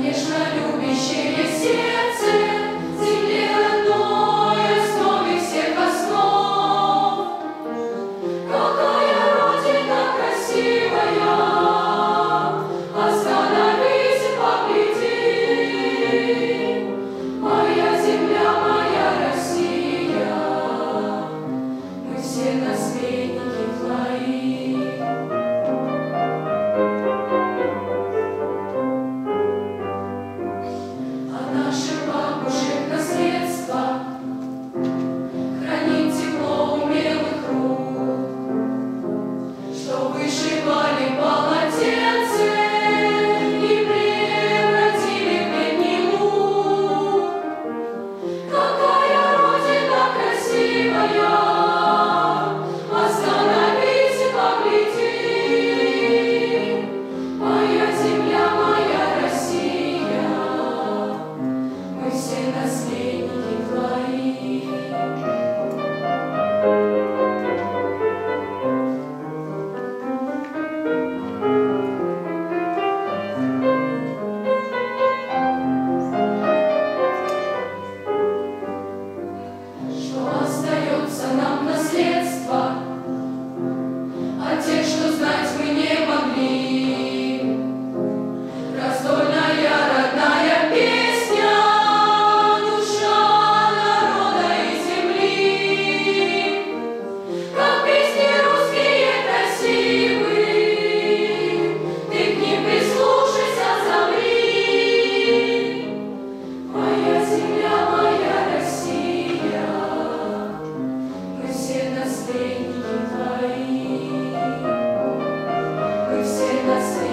Конечно, любящее сердце. assim. blessing.